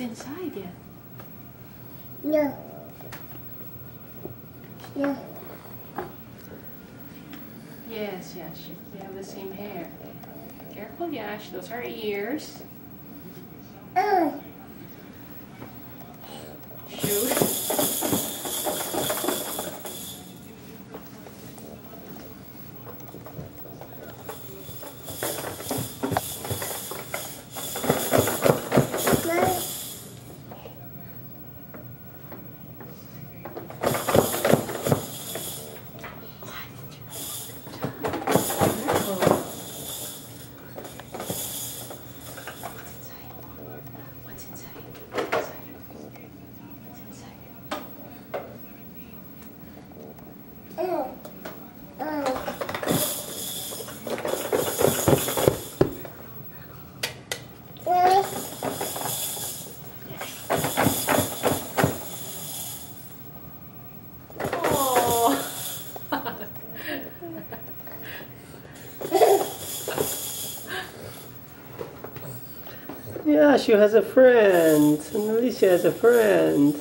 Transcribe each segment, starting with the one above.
Inside yeah. No. No. Yes, yes, you you have the same hair. Careful, Yash. Those are ears. Uh. Shoot. No. Yeah, she has a friend. Elysia has a friend.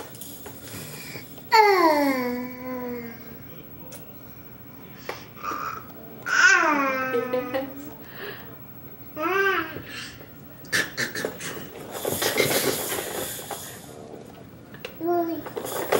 Lily.